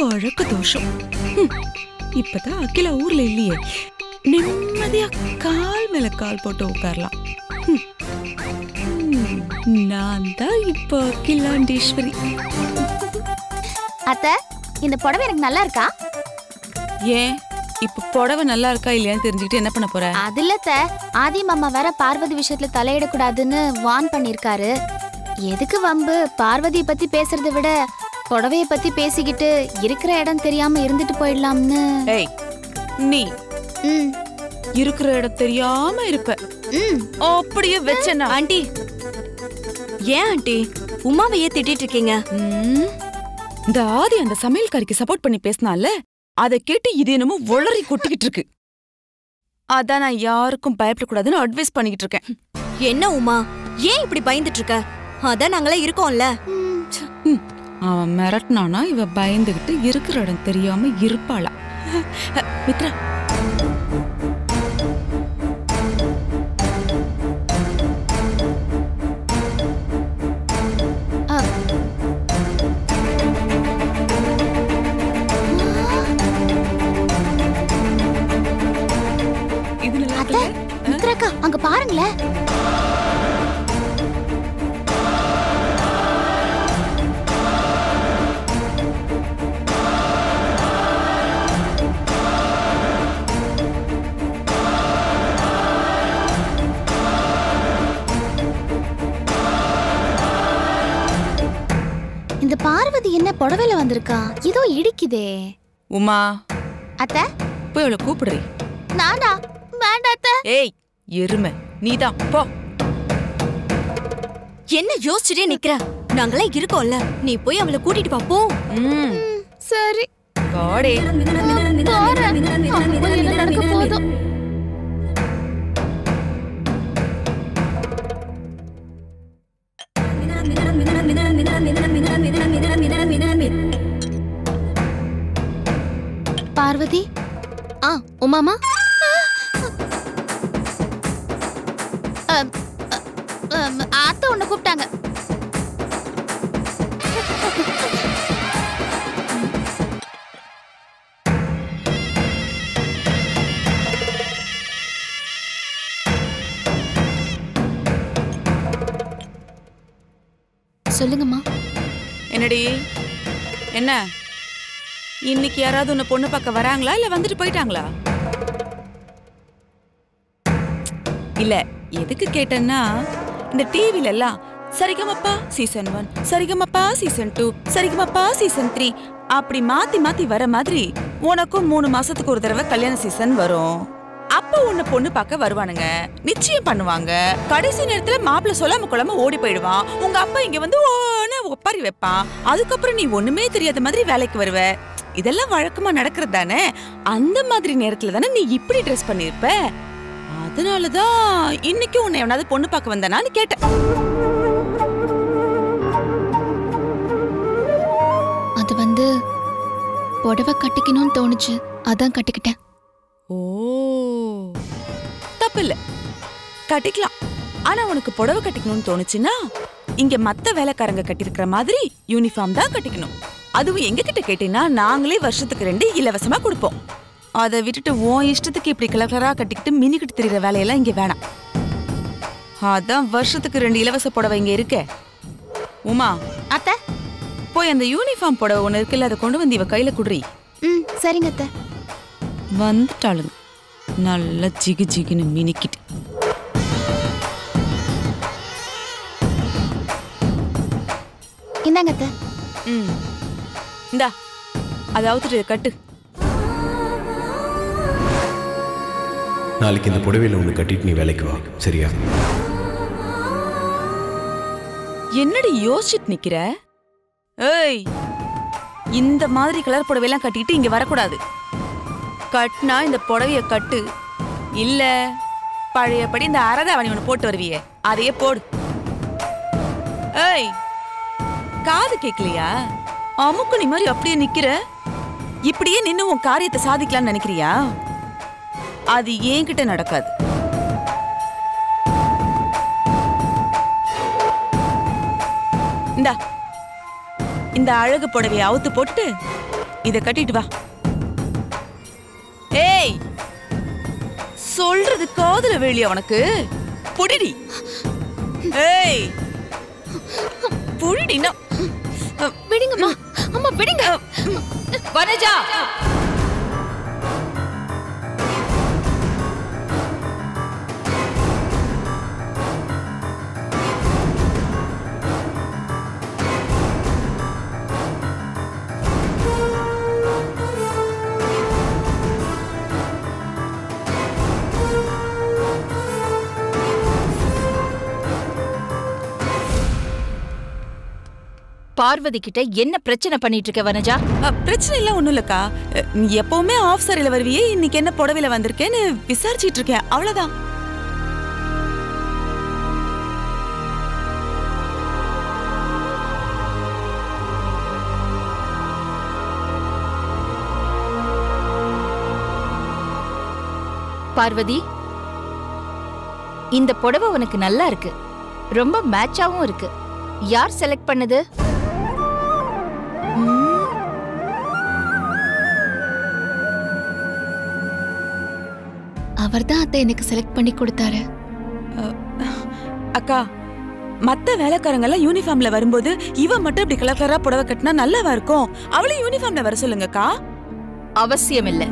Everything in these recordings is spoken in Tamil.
பழக்க தோஷம் இப்பதான் அகிலா ஊர்ல இல்லையே. நிம்மதியா கால் மேல கால் போட்டு உட்காரலாம். நான் தான் இப்போ அகிலாண்டீஸ்வரி. அத்த இந்த புடவை எனக்கு நல்லா இருக்கா? ஏன்? இப்ப புடவை நல்லா இருக்கா இல்லையான்னு தெரிஞ்சுக்கிட்டு என்ன பண்ண போற? அது இல்ல அத்தை. ஆதி மாமா வேற பார்வதி விஷயத்துல தலையிடக்கூடாதுன்னு வார்ன் பண்ணிருக்காரு எதுக்கு வம்பு? பார்வதியை பத்தி பேசுறதை விட புடவைய பத்தி பேசிக்கிட்டு இருக்கிற இடம் தெரியாம இருந்துட்டு போயிடலாம்னு. ஏய் நீ ம். இருக்கிற இடம் தெரியாம இருப்ப. ம். அப்படியே வச்சனா? ஆண்டி. ஏன் ஆண்டி? உமாவையே திட்டிட்டு இருக்கீங்க? ம். இந்த ஆதி அந்த சமையல்காரிக்கு சப்போர்ட் பண்ணி பேசினால அதை கேட்டு இது என்னமோ உளறி கொட்டிக்கிட்டு இருக்கு. அதான் நான் யாருக்கும் பயப்படக்கூடாதுன்னு அட்வைஸ் பண்ணிக்கிட்டு இருக்கேன். என்ன உமா? ஏன் இப்படி பயந்துட்டு இருக்க? அதான் நாங்களே இருக்கோம்ல. ம். அவன் மிரட்டினானா இவ பயந்துகிட்டு இருக்கிற இடம் தெரியாம இருப்பாளா? மித்ரா. அங்க பாருங்களேன். புடவையில வந்திருக்கா ஏதோ இடிக்குதே உமா அத்தை போய் அவளை கூப்பிடுறி நானா வேண்டாம் அத்தை ஏய் எருமை நீதான் போ என்ன யோசிச்சுட்டே நிக்கிற நாங்களே இருக்கோம்ல நீ போய் அவளை கூட்டிட்டு வா, போ ம் சரி போடே போறேன் அப்ப என்ன நடக்க போதோ பார்வதி? ஆ உமாமா ஆத்த ஒன்று அத்தை கூப்பிட்டாங்க. சொல்லுங்கம்மா. என்னடி? என்ன? இன்னைக்கு யாராவது உன்னை பொண்ணு பார்க்க வராங்களா? இல்ல வந்துட்டு போயிட்டாங்களா? இல்ல எதுக்கு கேட்டேன்னா இந்த டிவில எல்லாம் Sarigamapa season one Sarigamapa season two Sarigamapa season three அப்படி மாத்தி மாத்தி வர மாதிரி உனக்கும் மூணு மாசத்துக்கு ஒரு தடவை கல்யாண சீசன் வரும். அப்ப உன்னை பொண்ணு பார்க்க வருவானுங்க. நிச்சயம் பண்ணுவாங்க. கடைசி நேரத்துல மாப்பிள்ள சொல்லாம குழம்பு ஓடி போயிடுவான். உங்க அப்பா இங்க வந்து ஒப்பாரி வைப்பான். அதுக்கப்புறம் நீ ஒண்ணுமே தெரியாத மாதிரி வேலைக்கு வருவ. இதெல்லாம் வழக்கமா நடக்கிறது தானே? அந்த மாதிரி நேரத்துல தானே நீ இப்படி ட்ரெஸ் பண்ணிருப்ப? அதனாலதான் இன்னைக்கு உன்னை எவனாவது பொண்ணு பார்க்க வந்தானான்னு கேட்டேன். அது வந்து புடவை கட்டிக்கணும்னு தோணுச்சு. அதான் கட்டிக்கிட்டேன். ஓ தப்பில்ல. கட்டிக்கலாம். ஆனா உனக்கு புடவை கட்டிக்கணும்னு தோணுச்சுன்னா இங்க மத்த வேலைக்காரங்க கட்டிருக்கிற மாதிரி யூனிஃபார்ம் தான் கட்டிக்கணும். அதுவும் எங்க கிட்ட கேட்டீங்கன்னா நாங்களே வருஷத்துக்கு ரெண்டு இலவசமா கொடுப்போம். அதை விட்டுட்டு உன் இஷ்டத்துக்கு இப்படி கலரா கட்டிக்கிட்டு மினிக்கிட்டு திரியிற வேலையெல்லாம் இங்க வேணாம். அதான் வருஷத்துக்கு ரெண்டு இலவச புடவை இங்க இருக்கே. உமா அத்தை. போய் அந்த யூனிஃபார்ம் புடவை ஒன்று இருக்குல்ல அதை கொண்டு வந்து இவ கையில குடுறி. ம் சரிங்க அத்தை. வந்துட்டாளுங்க. நல்லா ஜிகு ஜிகுன்னு மினிக்கிட்டு. இந்தாங்க அத்தை. ம். இந்தா அதை அவுத்துட்டு கட்டு. நாளைக்கு இந்த புடவையில் ஒன்று கட்டிட்டு நீ வேலைக்கு வா சரியா? என்னடி யோசிச்சுட்டு நிக்கிற? ஏய் இந்த மாதிரி கலர் புடவையெல்லாம் கட்டிட்டு இங்க வரக்கூடாது. கட்டினா இந்த புடவைய கட்டு. இல்ல பழையபடி இந்த அரதாவணி ஒன்று போட்டு வருவியே அதையே போடு. ஏய் காது கேட்கலையா அமுக்குனி மாதிரி அப்படியே நிக்கிற? இப்படியே நின்னு உன் காரியத்தை சாதிக்கலாம்னு நினைக்கிறியா? அது என்கிட்ட நடக்காது. இந்தா இந்த அழகு புடவையை அவுத்து போட்டு இத கட்டிட்டு வா. ஏய் சொல்றது காதுல வேலியா உனக்கு? புடிடி. ஏய் புடிடினா விடுங்கம்மா. அம்மா விடுங்க. வனஜா. பார்வதி கிட்ட என்ன பிரச்சனை பண்ணிட்டு இருக்க வனஜா? பிரச்சனை இல்ல ஒண்ணும் இல்லக்கா. எப்பவுமே ஆஃப் சாரில வருவியே இன்னைக்கு என்ன புடவையில வந்திருக்கேன்னு விசாரிச்சிட்டு இருக்கேன். அவ்வளவுதான். பார்வதி இந்த புடவை உனக்கு நல்லா இருக்கு. ரொம்ப மேட்சாவும் இருக்கு. யார் செலக்ட் பண்ணது? அவர்தான் அத்தை எனக்கு செலக்ட் பண்ணி கொடுத்தாரு. அக்கா மத்த வேலைக்காரங்க எல்லாம் யூனிஃபார்ம்ல வரும்போது இவ மட்டும் இப்படி கலர் கலரா புடவை கட்டினா நல்லாவா இருக்கும்? அவளையும் யூனிஃபார்ம்ல வர சொல்லுங்கக்கா. அவசியம் இல்ல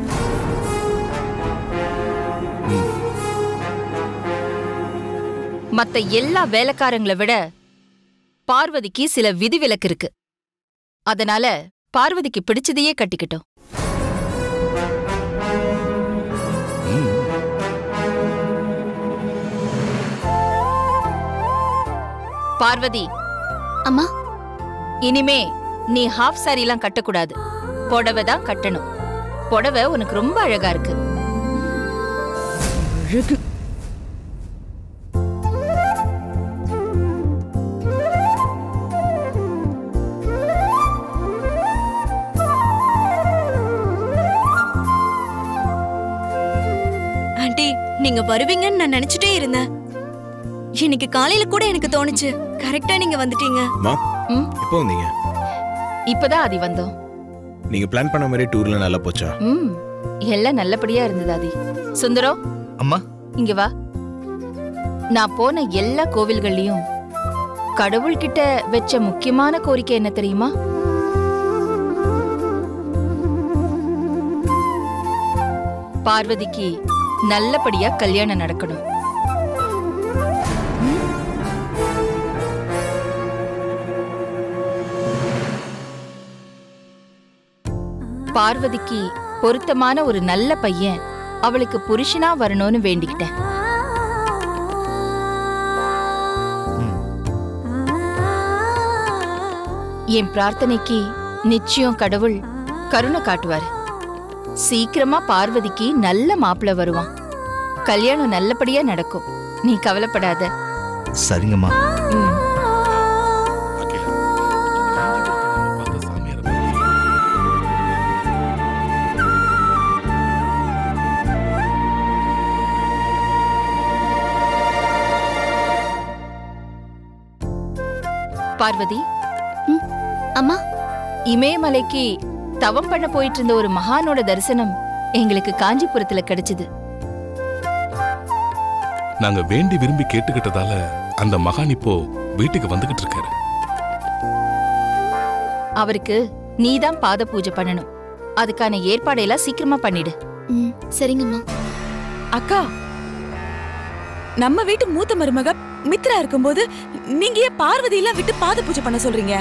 மத்த எல்லா வேலைக்காரங்களை விட பார்வதிக்கு சில விதிவிலக்கு இருக்கு. அதனால பார்வதிக்கு பிடிச்சதையே கட்டிக்கிட்டோம். பார்வதி. அம்மா. இனிமே நீ ஹாஃப் சாரிலாம் கட்டக்கூடாது. புடவை தான் கட்டணும். புடவை உனக்கு ரொம்ப அழகா இருக்கு. ஆண்டி நீங்க வருவீங்கன்னு நான் நினைச்சிட்டே இருந்தேன். இன்னைக்கு காலையில கூட எனக்கு தோணுச்சு. கரெக்டா நீங்க வந்துட்டீங்க? எப்போ வந்தீங்க? இப்பதான் ஆதி வந்தோம். நீங்க பிளான் பண்ண மாதிரி டூர்ல நல்லா போச்சா? ம் எல்லாம் நல்லபடியா இருந்தது ஆதி. சுந்தரம் அம்மா. இங்க வா. நான் போன எல்லா கோவில்கள்லயும் கடவுள்கிட்ட வச்ச முக்கியமான கோரிக்கை என்ன தெரியுமா? பார்வதிக்கு நல்லபடியா கல்யாணம் நடக்கணும். பார்வதிக்கு பொருத்தமான ஒரு நல்ல பையன் அவளுக்கு புருஷனா வரணும்னு வேண்டிக்கிட்டேன். என் பிரார்த்தனைக்கு நிச்சயம் கடவுள் கருணை காட்டுவாரு. சீக்கிரமா பார்வதிக்கு நல்ல மாப்பிள்ளை வருவான். கல்யாணம் நல்லபடியா நடக்கும். நீ கவலைப்படாத. சரிங்கம்மா. பார்வதி. அம்மா. இமயமலைக்கு தவம் பண்ண போயிட்டு இருந்த ஒரு மகானோட தரிசனம் எங்களுக்கு காஞ்சிபுரத்துல கிடைச்சது. நாங்க வேண்டி விரும்பி கேட்டுக்கிட்டதால அந்த மகான் இப்போ வீட்டுக்கு வந்துகிட்டு இருக்காரு. அவருக்கு நீதான் பாத பூஜை பண்ணணும். அதுக்கான ஏற்பாடையெல்லாம் சீக்கிரமா பண்ணிடு. சரிங்கம்மா. அக்கா நம்ம வீட்டு மூத்த மருமக மித்ரா இருக்கும்போது நீங்க ஏன் பார்வதி எல்லாம் விட்டு பாத பூஜை பண்ண சொல்றீங்க?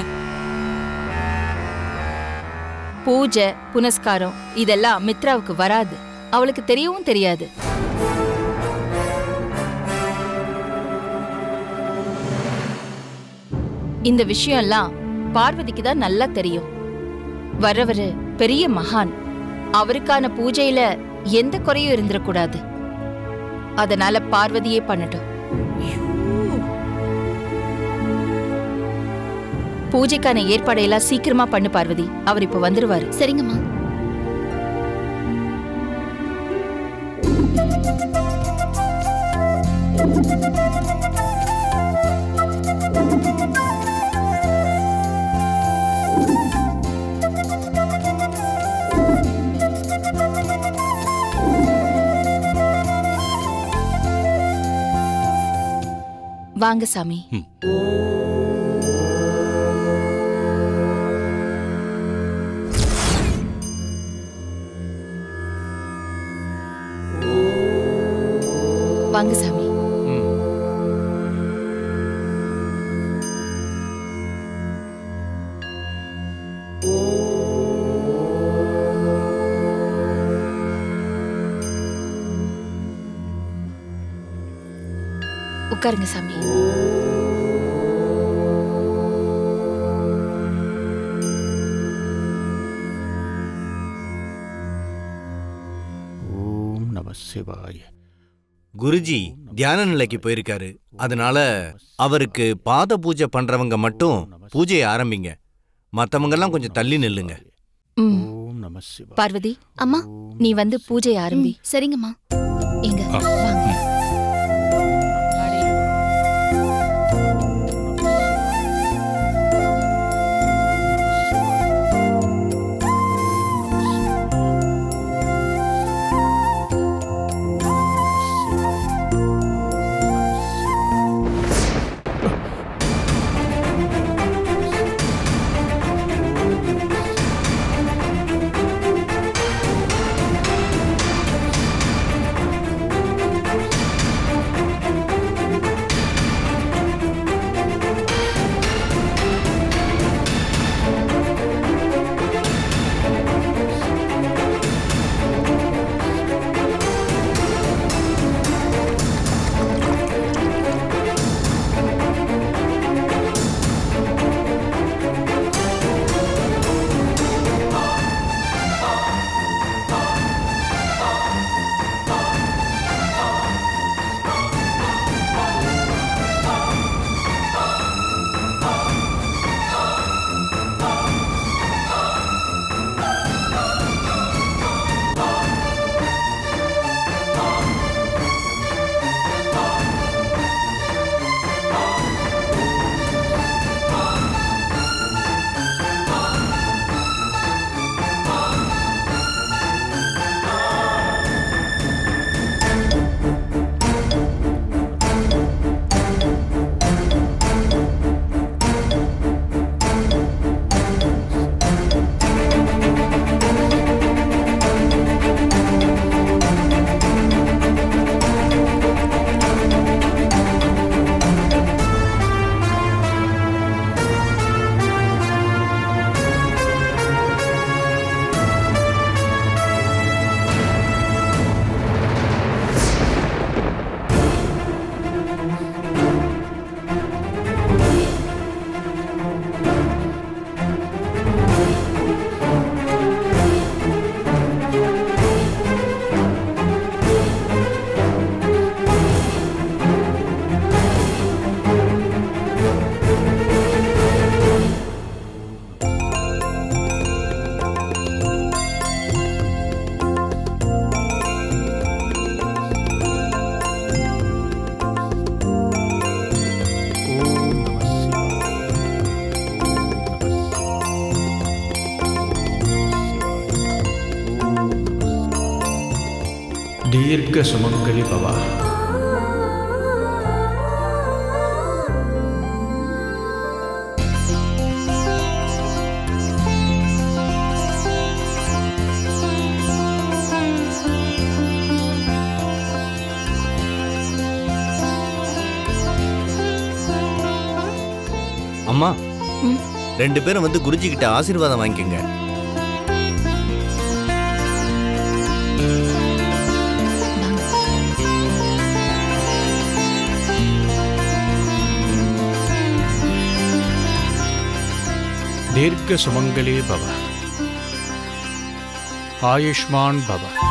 பூஜை புனஸ்காரம் இதெல்லாம் மித்ராவுக்கு வராது. அவளுக்கு தெரியவும் தெரியாது. இந்த விஷயம்லாம் பார்வதிக்கு தான் நல்லா தெரியும். வரவரு பெரிய மகான். அவருக்கான பூஜையில எந்த குறையும் இருந்துடக்கூடாது அதனால பார்வதியே பண்ணட்டும். பூஜைக்கான ஏற்பாடையெல்லாம் சீக்கிரமா பண்ணு பார்வதி. அவர் இப்ப வந்துருவாரு. சரிங்கம்மா. வாங்க சாமி. உட்காருங்க சாமி. ஓம் நம சிவாய. குருஜி தியான நிலைக்கு போயிருக்காரு. அதனால அவருக்கு பாத பூஜை பண்றவங்க மட்டும் பூஜையை ஆரம்பிங்க. மத்தவங்கெல்லாம் கொஞ்சம் தள்ளி நில்லுங்க. பார்வதி அம்மா நீ வந்து பூஜை ஆரம்பி. சரிங்கம்மா. எங்க. வாங்க. துர்க சுமங்கலி பவா. அம்மா ரெண்டு பேரும் வந்து குருஜி கிட்ட ஆசீர்வாதம் வாங்கிக்கங்க. தீர்க்க சுமங்கலே பவ. ஆயுஷ்மான் பவ.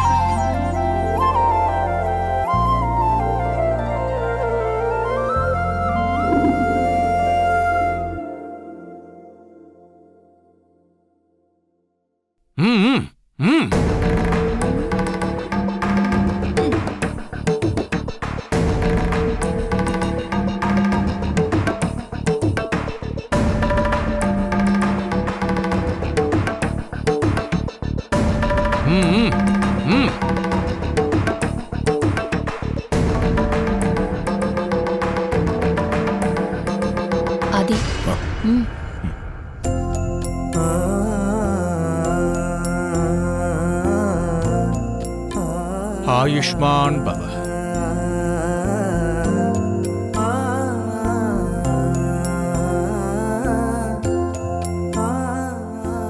ஆயுஷ்மான் பவ.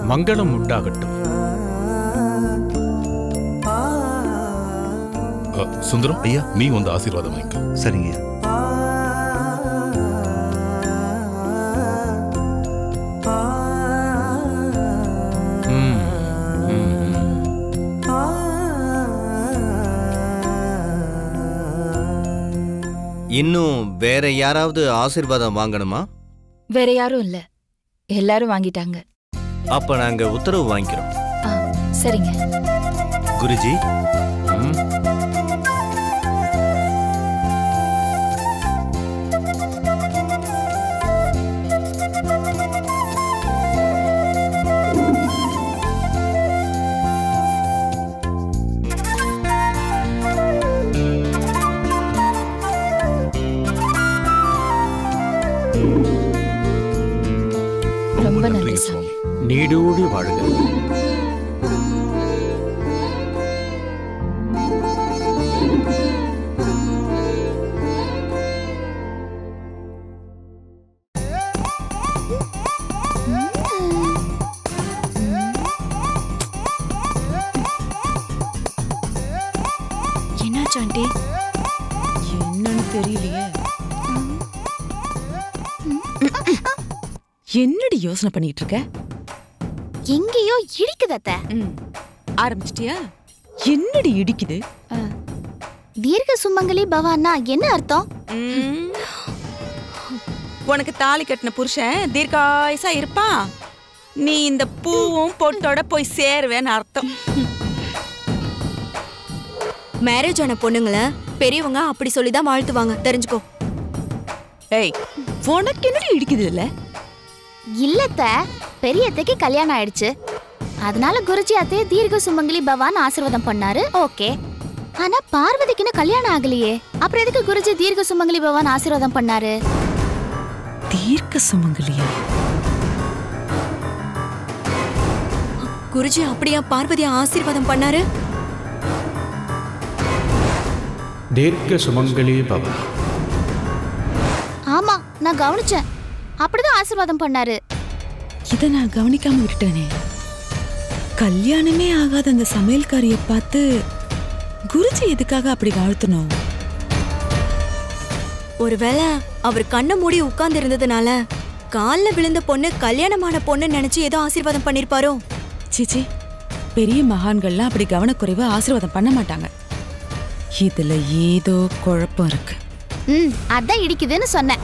மங்களம் உண்டாகட்டும். சுந்தரம் ஐயா நீ வந்து ஆசீர்வாதம் வாங்கிக்கோ சரிங்க இன்னும் வேற யாராவது ஆசீர்வாதம் வாங்கணுமா? வேற யாரும் இல்ல. எல்லாரும் வாங்கிட்டாங்க. அப்ப நாங்க உத்தரவு வாங்கிக்கிறோம். சரிங்க. குருஜி ரொம்ப நன்றி சாமி. நீடோடி வாழ்க. யோசனை பண்ணிட்டு இருக்க? எங்கேயோ இடிக்குது அத்தை. ம். ஆரம்பிச்சிட்டியா? என்னடி இடிக்குது? தீர்க்க சுமங்கலி பவான்னா என்ன அர்த்தம். உனக்கு தாலி கட்டின புருஷன் தீர்க்காயுசா இருப்பான் நீ இந்த பூவும் பொட்டோட போய் சேருவேன்னு அர்த்தம். மேரேஜ் ஆன பொண்ணுங்கள பெரியவங்க அப்படி சொல்லி தான் வாழ்த்துவாங்க. தெரிஞ்சுக்கோ. ஏய் உனக்கு என்னடி இடிக்குது இல்ல இல்லத்த பெரியத்தைக்கு கல்யாணம் ஆயிடுச்சு. அதனால குருஜி அத்தைய தீர்க்க சுமங்கலி பவான் ஆசீர்வாதம் பண்ணாரு. ஓகே. ஆனா பார்வதிக்குன்னு கல்யாணம் ஆகலையே. அப்புறம் எதுக்கு குருஜி தீர்க்க சுமங்கலி பவான் ஆசீர்வாதம் பண்ணாரு? தீர்க்க சுமங்கலியா? குருஜி அப்படியா பார்வதியை ஆசீர்வாதம் பண்ணாரு? தீர்க்க சுமங்கலி பவ ஆமா நான் கவனிச்சேன். அப்படிதான் ஆசீர்வாதம் பண்ணாரு. இத நான் கவனிக்காம விட்டுட்டேனே. கல்யாணமே ஆகாத அந்த சமையல்காரிய பார்த்து குருஜி எதுக்காக அப்படி வாழ்த்தணும்? ஒருவேளை அவர் கண்ணை மூடி உட்கார்ந்து இருந்ததுனால கால்ல விழுந்த பொண்ணு கல்யாணமான பொண்ணு நினைச்சு ஏதோ ஆசீர்வாதம் பண்ணிருப்பாரோ? சீச்சி பெரிய மகான்கள்லாம் அப்படி கவனக்குறைவா ஆசீர்வாதம் பண்ண மாட்டாங்க. இதுல ஏதோ குழப்பம் இருக்கு. ம் அதான் இடிக்குதுன்னு சொன்னேன்.